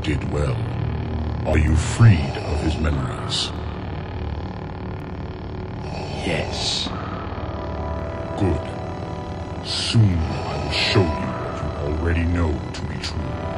did well. Are you freed of his memories? Yes. Good. Soon I will show you what you already know to be true.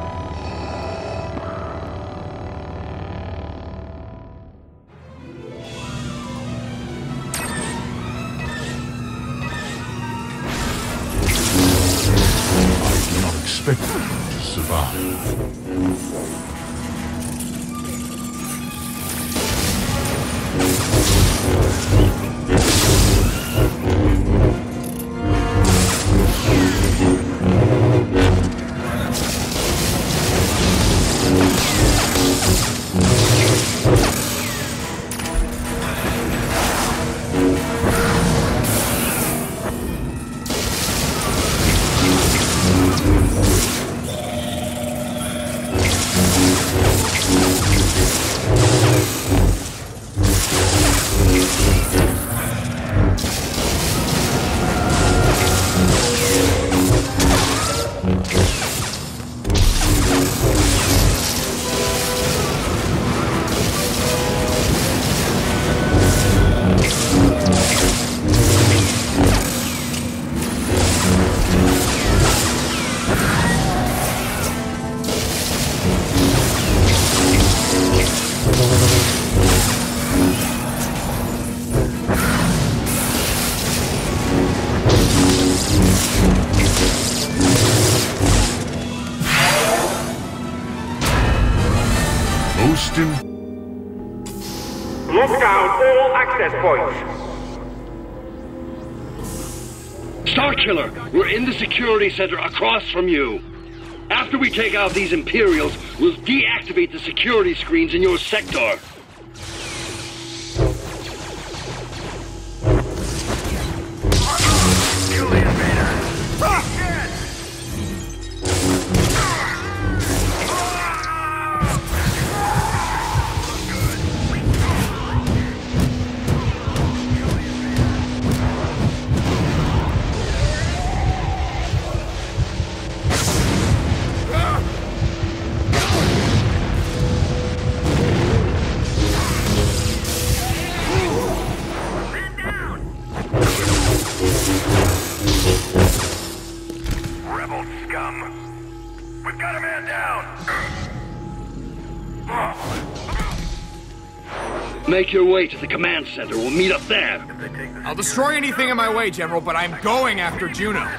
Security center across from you. After we take out these Imperials, we'll deactivate the security screens in your sector. Your way to the command center. We'll meet up there. I'll destroy anything in my way, General, but I'm going after Juno.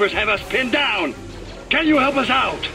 Have us pinned down. Can you help us out?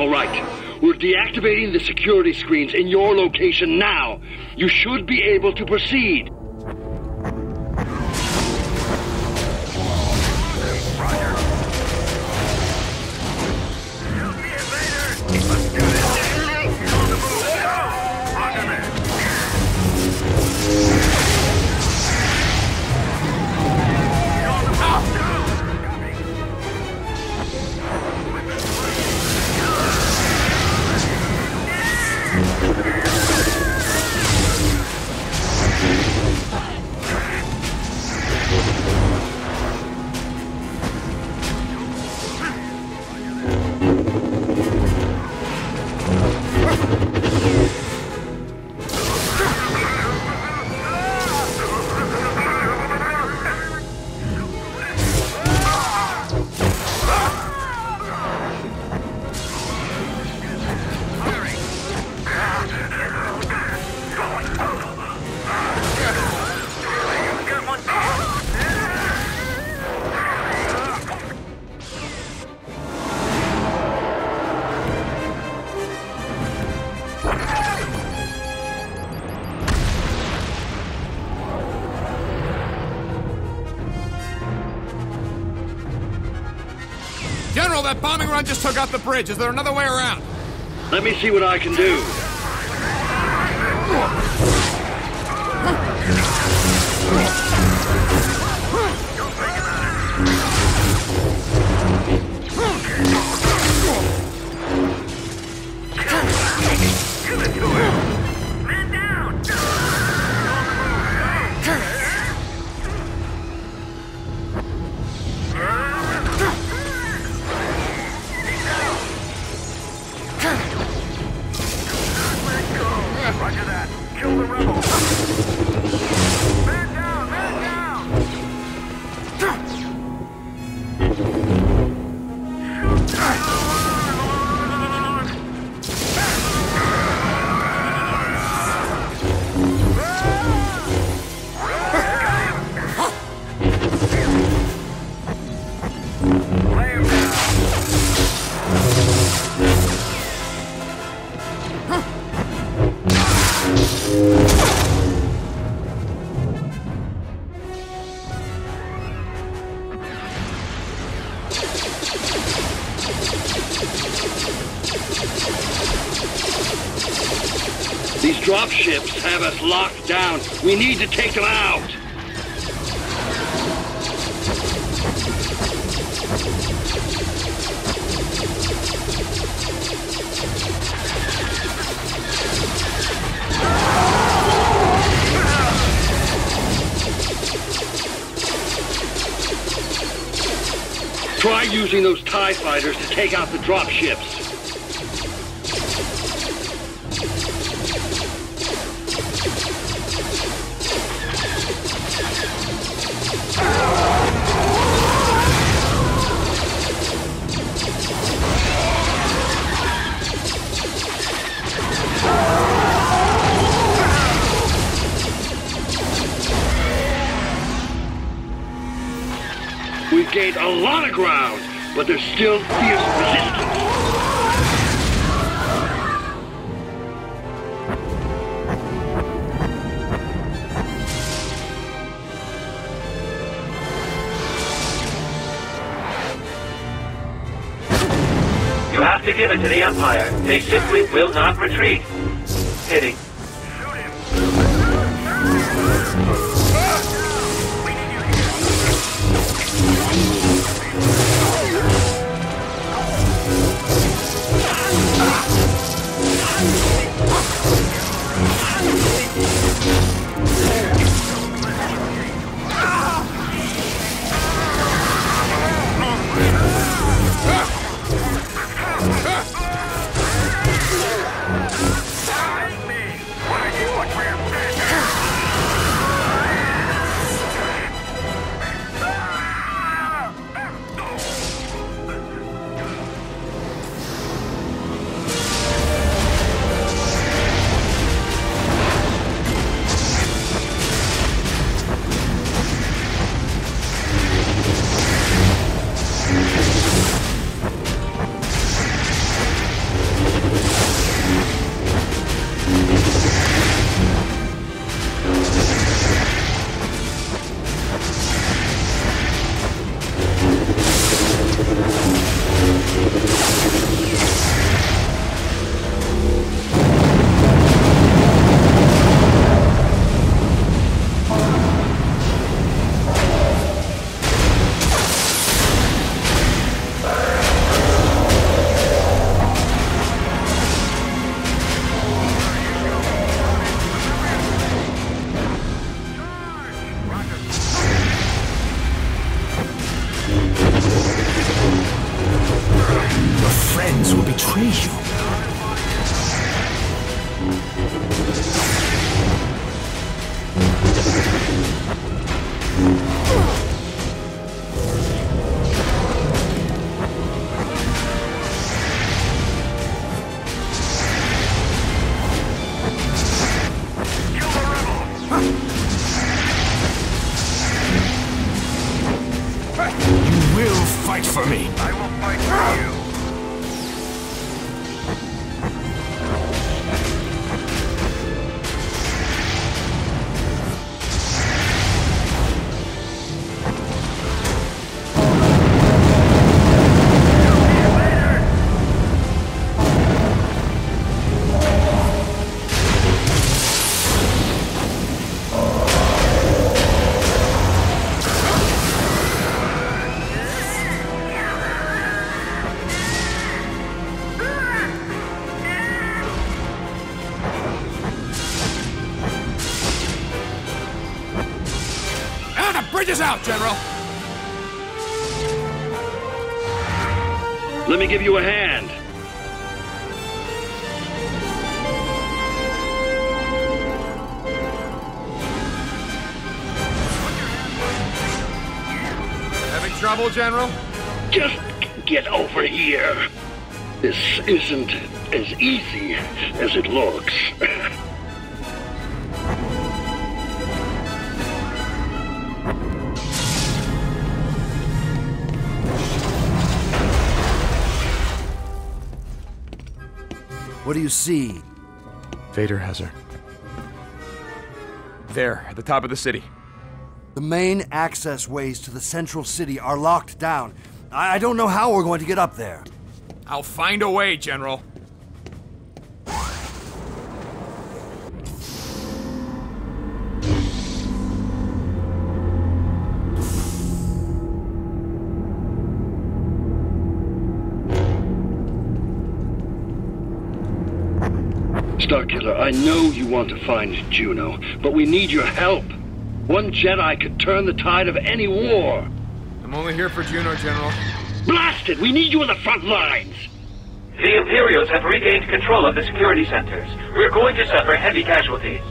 All right. We're deactivating the security screens in your location now. You should be able to proceed. Just took out the bridge. Is there another way around? Let me see what I can do. We need to take them out. Try using those TIE fighters to take out the drop ground, but there's still fierce resistance. You have to give it to the Empire. They simply will not retreat. Pity. Out, General! Let me give you a hand. Having trouble, General? Just get over here. This isn't as easy as it looks. What do you see? Vader has her. There, at the top of the city. The main access ways to the central city are locked down. I I don't know how we're going to get up there. I'll find a way, General. Starkiller, I know you want to find Juno, but we need your help. One Jedi could turn the tide of any war. I'm only here for Juno, General. Blasted! We need you in the front lines! The Imperials have regained control of the security centers. We're going to suffer heavy casualties.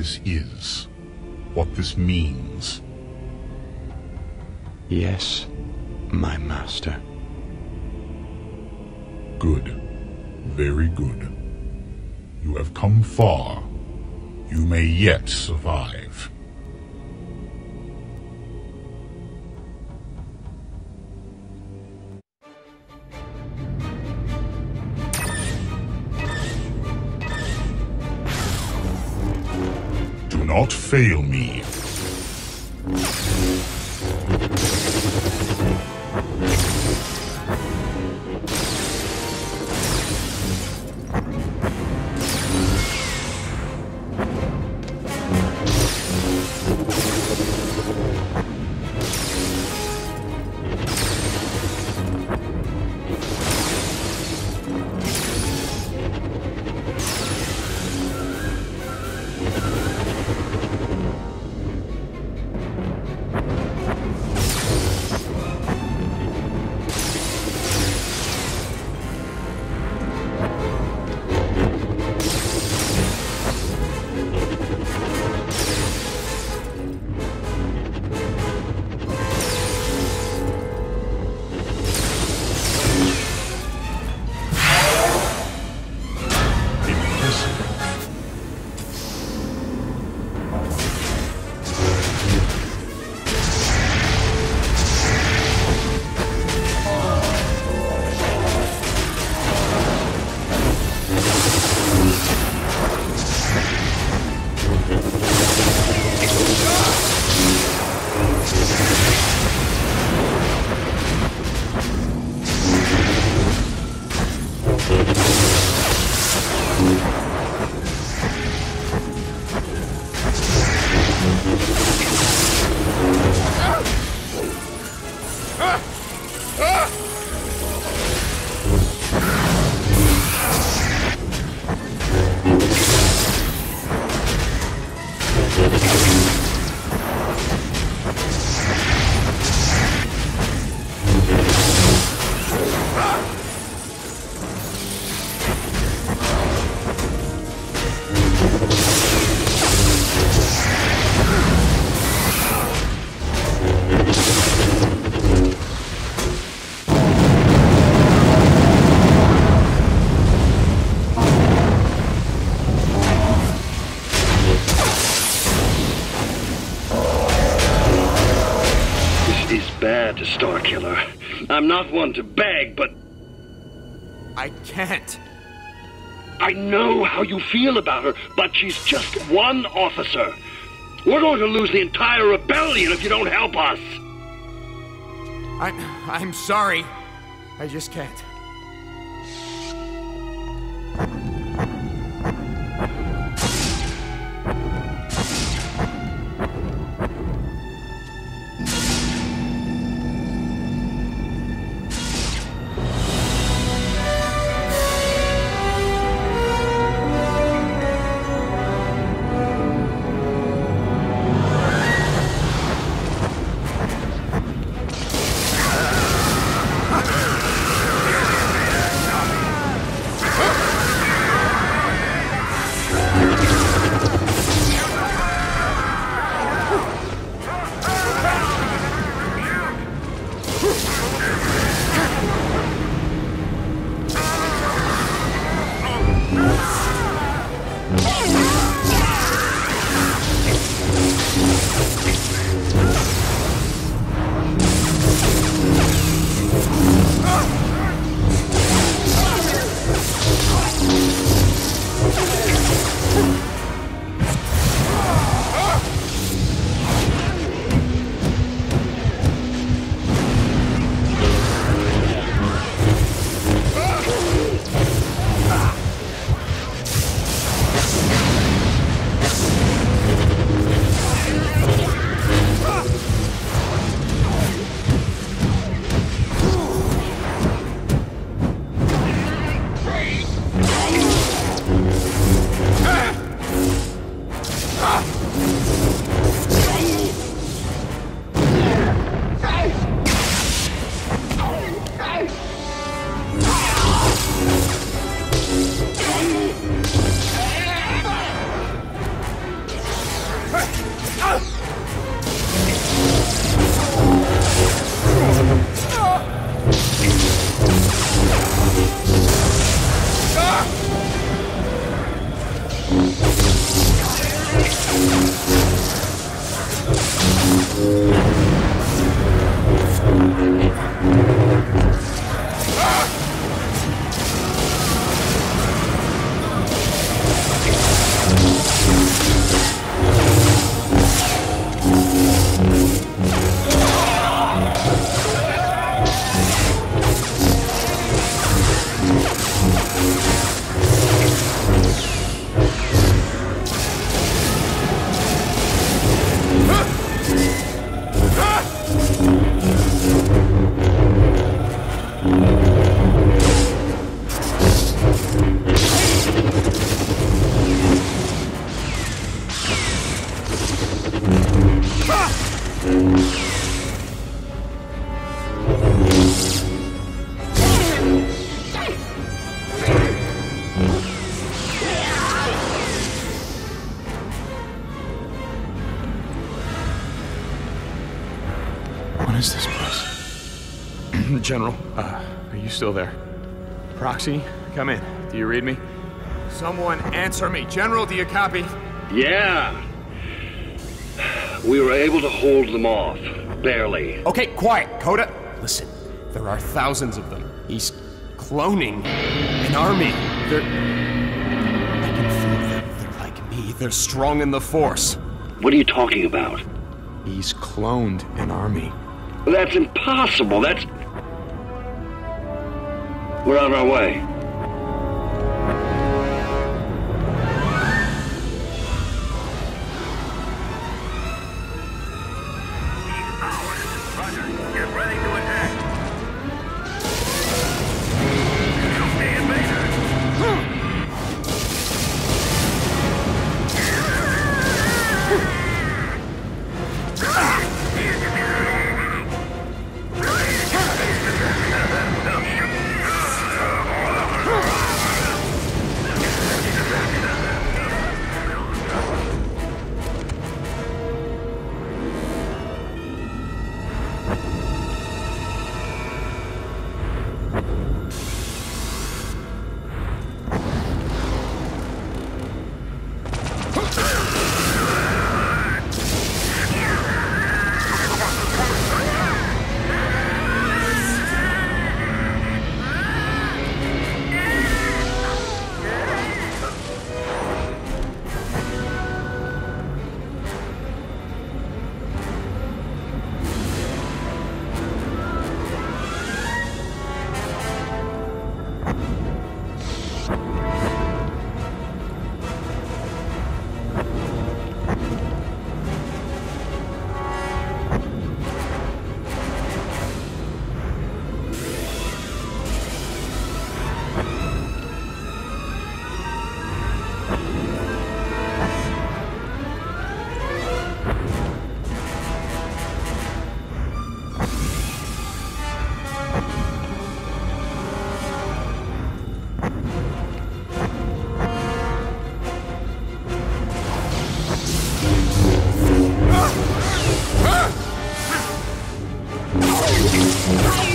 This is? What this means? Yes, my master. Good. Very good. You have come far. You may yet survive. Fail me. I'm not one to beg, but I can't. I know how you feel about her, but she's just one officer. We're going to lose the entire rebellion if you don't help us. I'm I'm sorry. I just can't. Still there? Proxy, come in. Do you read me? Someone answer me. General, do you copy? Yeah. We were able to hold them off. Barely. Okay, quiet. Kota, listen. There are thousands of them. He's cloning an army. They're. I can feel them. They're like me. They're strong in the Force. What are you talking about? He's cloned an army. That's impossible. That's. We're on our way. Thank.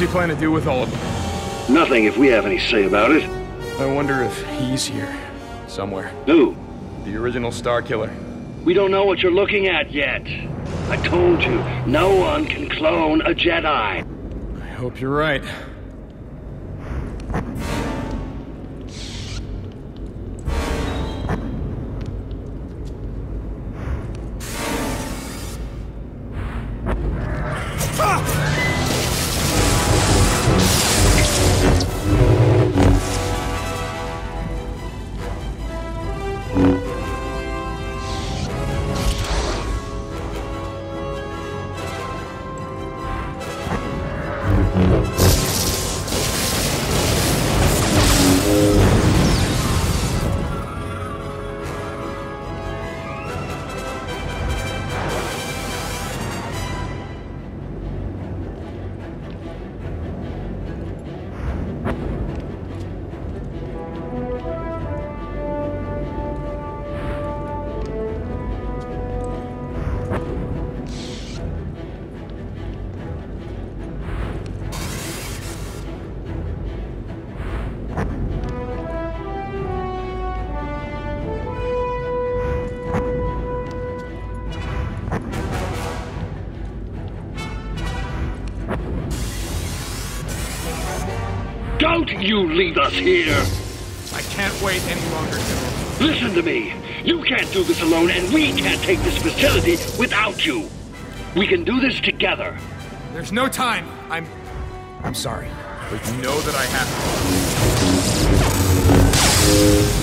Does he plan to do with all of them? Nothing if we have any say about it. I wonder if he's here. Somewhere. Who? The original Starkiller. We don't know what you're looking at yet. I told you, no one can clone a Jedi. I hope you're right. You leave us here! I can't wait any longer, General. Listen to me! You can't do this alone, and we can't take this facility without you! We can do this together! There's no time. I'm. I'm sorry. But you know that I have to.